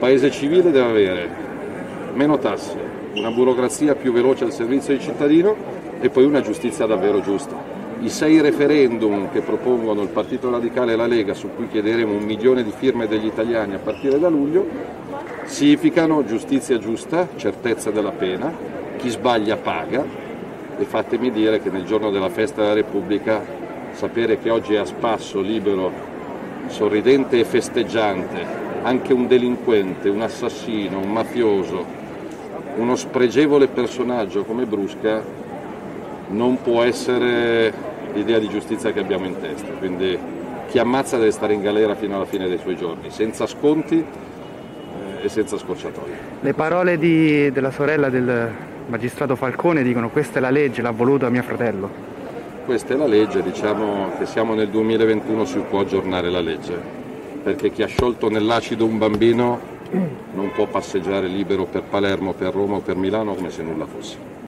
paese civile deve avere meno tasse, una burocrazia più veloce al servizio del cittadino e poi una giustizia davvero giusta. I sei referendum che propongono il Partito Radicale e la Lega, su cui chiederemo un milione di firme degli italiani a partire da luglio, significano giustizia giusta, certezza della pena, chi sbaglia paga e fatemi dire che nel giorno della festa della Repubblica sapere che oggi è a spasso, libero, sorridente e festeggiante anche un delinquente, un assassino, un mafioso, uno spregevole personaggio come Brusca non può essere l'idea di giustizia che abbiamo in testa. Quindi chi ammazza deve stare in galera fino alla fine dei suoi giorni, senza sconti eh, e senza scorciatoie. Le parole di, della sorella del magistrato Falcone dicono questa è la legge, l'ha voluta mio fratello. Questa è la legge, diciamo che siamo nel 2021, si può aggiornare la legge, perché chi ha sciolto nell'acido un bambino non può passeggiare libero per Palermo, per Roma o per Milano come se nulla fosse.